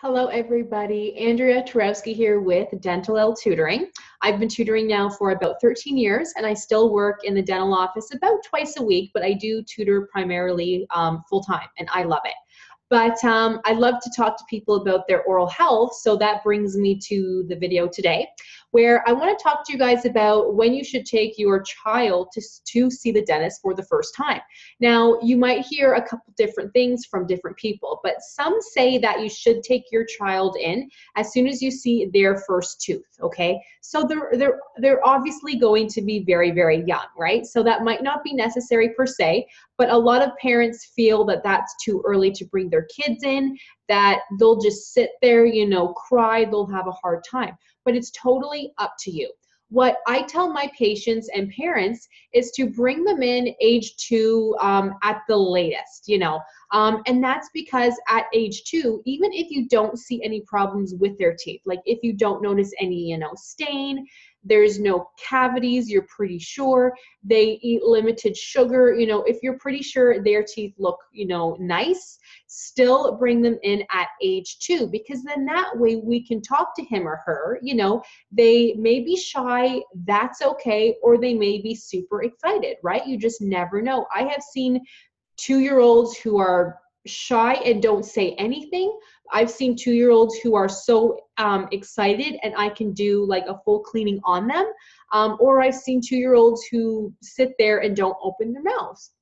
Hello, everybody. Andrea Twarowski here with Dentalelle Tutoring. I've been tutoring now for about 13 years, and I still work in the dental office about twice a week, but I do tutor primarily um, full time, and I love it. But um, I love to talk to people about their oral health, so that brings me to the video today where I want to talk to you guys about when you should take your child to, to see the dentist for the first time. Now, you might hear a couple different things from different people, but some say that you should take your child in as soon as you see their first tooth, okay? So they're, they're, they're obviously going to be very, very young, right? So that might not be necessary per se, but a lot of parents feel that that's too early to bring their kids in, that they'll just sit there, you know, cry, they'll have a hard time. But it's totally up to you. What I tell my patients and parents is to bring them in age two um, at the latest, you know. Um, and that's because at age two, even if you don't see any problems with their teeth, like if you don't notice any, you know, stain, there's no cavities you're pretty sure. They eat limited sugar you know if you're pretty sure their teeth look you know nice still bring them in at age two because then that way we can talk to him or her you know. They may be shy that's okay or they may be super excited right? You just never know. I have seen two year olds who are shy and don't say anything. I've seen two year olds who are so um, excited and I can do like a full cleaning on them. Um, or I've seen two year olds who sit there and don't open their mouths.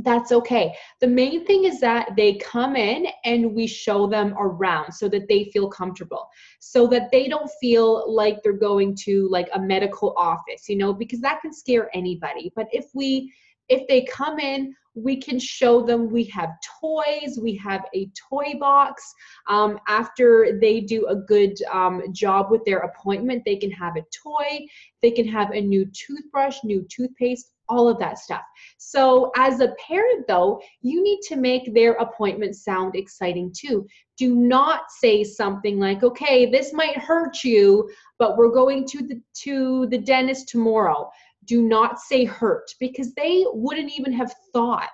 That's okay. The main thing is that they come in and we show them around so that they feel comfortable, so that they don't feel like they're going to like a medical office, you know, because that can scare anybody. But if we, if they come in, we can show them we have toys, we have a toy box. Um, after they do a good um, job with their appointment, they can have a toy, they can have a new toothbrush, new toothpaste, all of that stuff. So, as a parent, though, you need to make their appointment sound exciting too. Do not say something like, "Okay, this might hurt you, but we're going to the to the dentist tomorrow." Do not say hurt because they wouldn't even have thought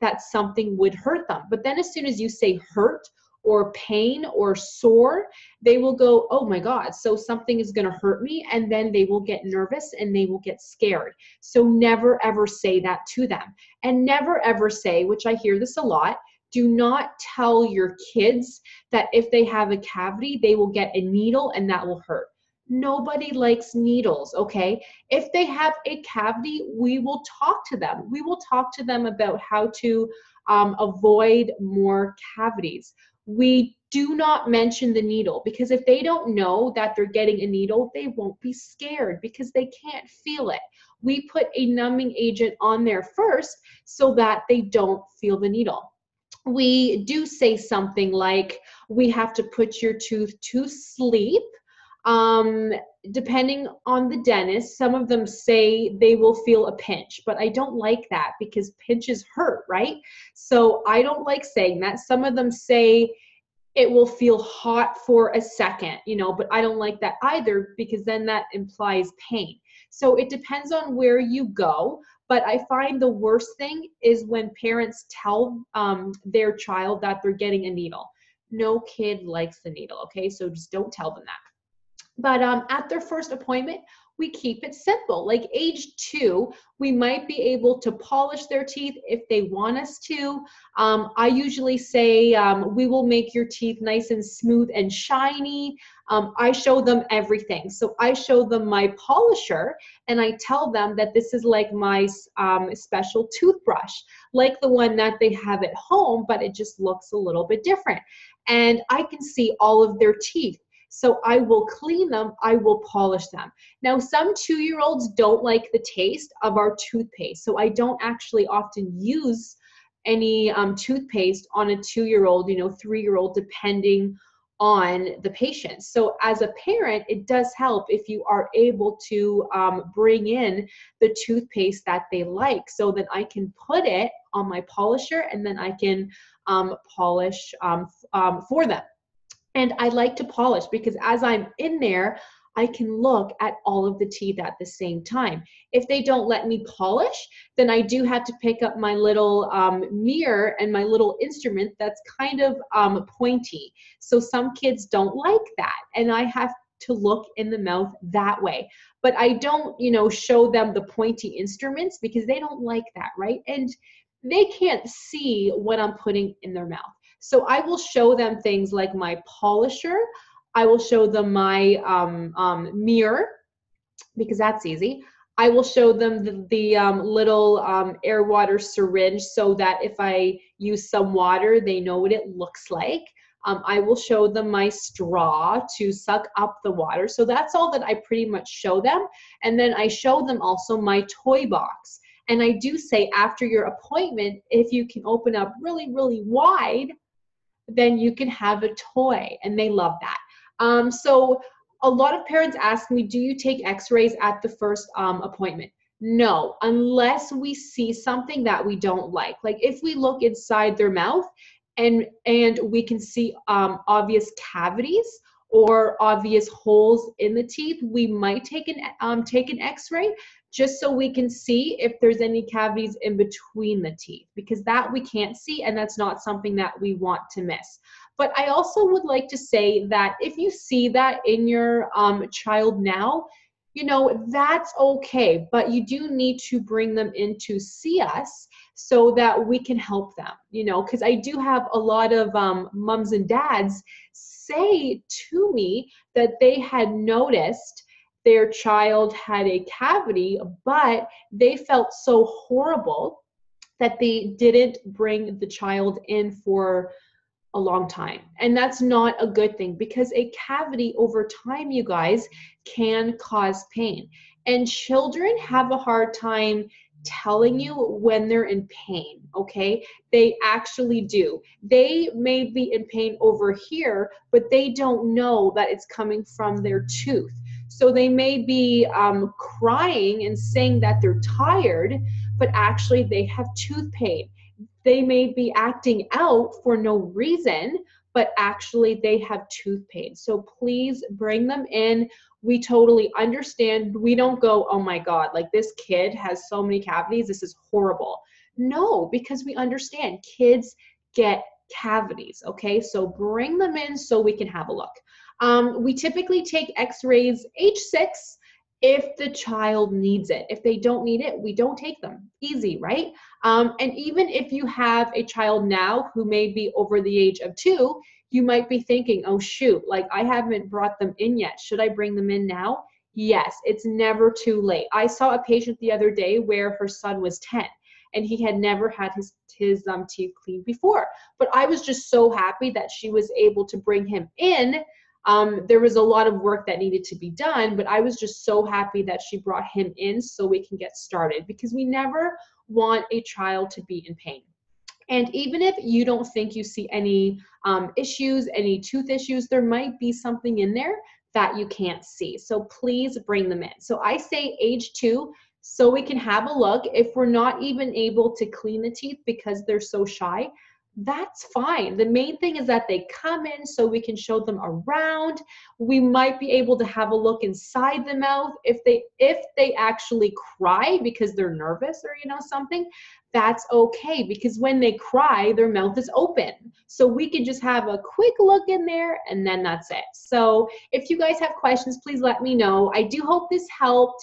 that something would hurt them. But then as soon as you say hurt or pain or sore, they will go, oh my God, so something is going to hurt me. And then they will get nervous and they will get scared. So never ever say that to them. And never ever say, which I hear this a lot, do not tell your kids that if they have a cavity, they will get a needle and that will hurt. Nobody likes needles, okay? If they have a cavity, we will talk to them. We will talk to them about how to um, avoid more cavities. We do not mention the needle because if they don't know that they're getting a needle, they won't be scared because they can't feel it. We put a numbing agent on there first so that they don't feel the needle. We do say something like, we have to put your tooth to sleep um, depending on the dentist, some of them say they will feel a pinch, but I don't like that because pinches hurt, right? So I don't like saying that. Some of them say it will feel hot for a second, you know, but I don't like that either because then that implies pain. So it depends on where you go. But I find the worst thing is when parents tell um, their child that they're getting a needle. No kid likes the needle, okay? So just don't tell them that. But um, at their first appointment, we keep it simple. Like age two, we might be able to polish their teeth if they want us to. Um, I usually say um, we will make your teeth nice and smooth and shiny. Um, I show them everything. So I show them my polisher and I tell them that this is like my um, special toothbrush, like the one that they have at home, but it just looks a little bit different. And I can see all of their teeth. So I will clean them, I will polish them. Now, some two year olds don't like the taste of our toothpaste. So I don't actually often use any um, toothpaste on a two year old, you know, three year old, depending on the patient. So, as a parent, it does help if you are able to um, bring in the toothpaste that they like so that I can put it on my polisher and then I can um, polish um, um for them and I like to polish because as I'm in there, I can look at all of the teeth at the same time. If they don't let me polish, then I do have to pick up my little um, mirror and my little instrument that's kind of um, pointy. So some kids don't like that, and I have to look in the mouth that way. But I don't, you know, show them the pointy instruments because they don't like that, right? And they can't see what I'm putting in their mouth. So I will show them things like my polisher. I will show them my um, um, mirror because that's easy. I will show them the, the um, little um, air water syringe so that if I use some water, they know what it looks like. Um, I will show them my straw to suck up the water. So that's all that I pretty much show them. And then I show them also my toy box. And I do say after your appointment, if you can open up really, really wide, then you can have a toy. And they love that. Um, so a lot of parents ask me, do you take x-rays at the first um, appointment? No, unless we see something that we don't like. Like if we look inside their mouth and and we can see um, obvious cavities or obvious holes in the teeth, we might take an um, take an X-ray just so we can see if there's any cavities in between the teeth because that we can't see and that's not something that we want to miss. But I also would like to say that if you see that in your um, child now, you know, that's okay, but you do need to bring them in to see us so that we can help them, you know, because I do have a lot of um, moms and dads say to me that they had noticed their child had a cavity, but they felt so horrible that they didn't bring the child in for a long time. And that's not a good thing because a cavity over time, you guys, can cause pain. And children have a hard time telling you when they're in pain, okay? They actually do. They may be in pain over here, but they don't know that it's coming from their tooth. So they may be um, crying and saying that they're tired, but actually they have tooth pain they may be acting out for no reason, but actually they have tooth pain. So please bring them in. We totally understand. We don't go, oh my God, like this kid has so many cavities. This is horrible. No, because we understand kids get cavities. Okay, so bring them in so we can have a look. Um, we typically take x rays H6 if the child needs it. If they don't need it, we don't take them. Easy, right? Um, and even if you have a child now who may be over the age of two, you might be thinking, oh, shoot, like I haven't brought them in yet. Should I bring them in now? Yes, it's never too late. I saw a patient the other day where her son was 10 and he had never had his his um, teeth cleaned before. But I was just so happy that she was able to bring him in um, there was a lot of work that needed to be done, but I was just so happy that she brought him in so we can get started because we never want a child to be in pain. And even if you don't think you see any um, issues, any tooth issues, there might be something in there that you can't see. So please bring them in. So I say age two so we can have a look. If we're not even able to clean the teeth because they're so shy, that's fine. The main thing is that they come in so we can show them around. We might be able to have a look inside the mouth if they if they actually cry because they're nervous or you know something, that's okay because when they cry, their mouth is open. So we can just have a quick look in there and then that's it. So if you guys have questions, please let me know. I do hope this helped